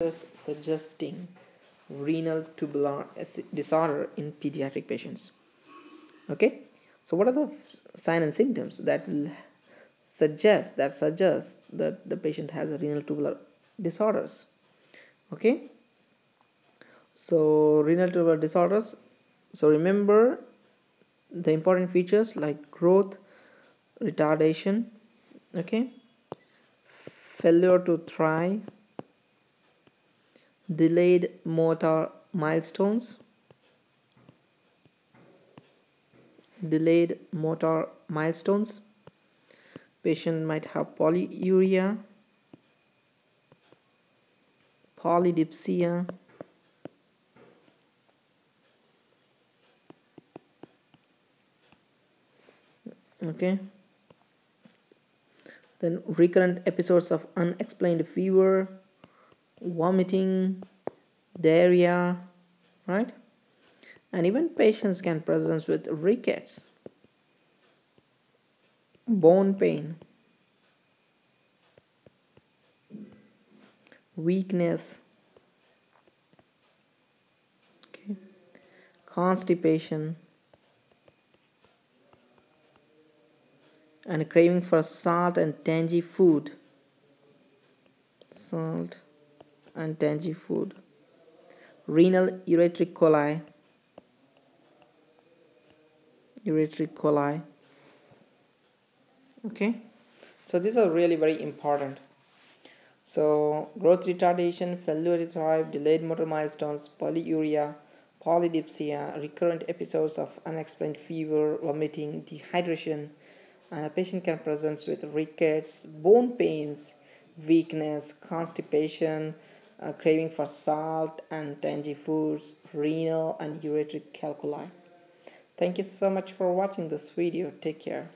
suggesting renal tubular disorder in pediatric patients. Okay? So what are the signs and symptoms that will suggest that suggest that the patient has a renal tubular disorders? Okay? So renal tubular disorders so remember the important features like growth retardation okay? Failure to thrive delayed motor milestones. Delayed motor milestones. Patient might have polyuria polydipsia okay. Then recurrent episodes of unexplained fever vomiting, diarrhea, right? And even patients can present with rickets, bone pain, weakness, okay, constipation, and craving for salt and tangy food. Salt and tangy food. Renal ureteric coli ureteric coli okay? So these are really very important. So growth retardation failure to thrive delayed motor milestones polyuria polydipsia recurrent episodes of unexplained fever vomiting dehydration. And a patient can present with rickets bone pains weakness constipation uh, craving for salt and tangy foods, renal and ureteric calculi. Thank you so much for watching this video. Take care.